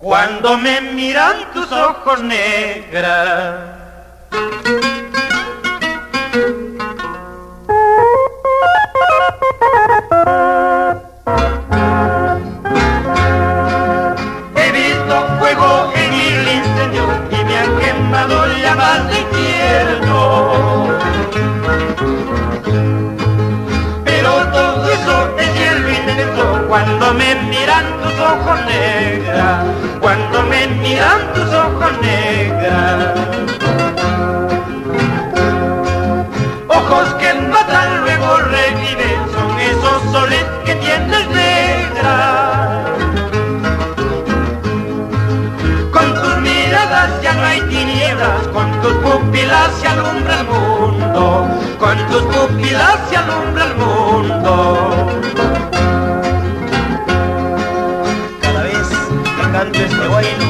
Cuando me miran tus ojos negras. He visto fuego en el incendio y me han quemado llamas de infierno. Pero todo eso es hielo intenso cuando me miran tus ojos negras, cuando me miran tus ojos negras. Ojos que matan luego reviven, son esos soles que tienes negra. Con tus miradas ya no hay tinieblas, con tus pupilas se alumbra el mundo, con tus pupilas se alumbra el mundo. Bailo,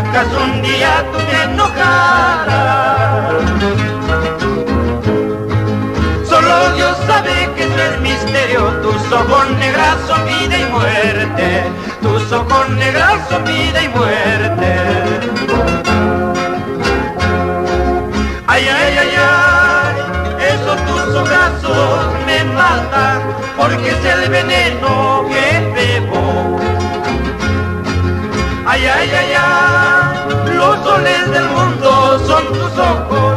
acaso un día tú te enojaras. Solo Dios sabe que es misterio, tus ojos negras son vida y muerte, tus ojos negras vida y muerte. Ay, ay, ay, ay, esos tus brazos me matan, porque es el veneno Ay, ay,